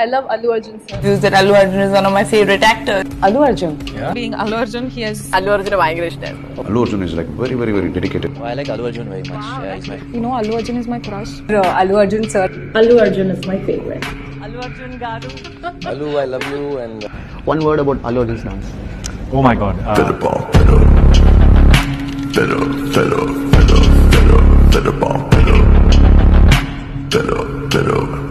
I love Allu Arjun sir. Views that Allu Arjun is one of my favorite actors. Allu Arjun. Yeah. Being Allu Arjun, he has Allu Arjun ഭയങ്കര ഇഷ്ടമായിരുന്നു Allu Arjun is like very, very, very dedicated. Oh, I like Allu Arjun very much. Yeah, he's my You know Allu Arjun is my crush. allu Arjun sir. Allu Arjun is my favorite. Allu Arjun Garu. Allu, I love you and. Uh, one word about Allu Arjun's dance. Oh my god. Uh, bomb, Better. Better. Better. Better. feather, feather Better. Better.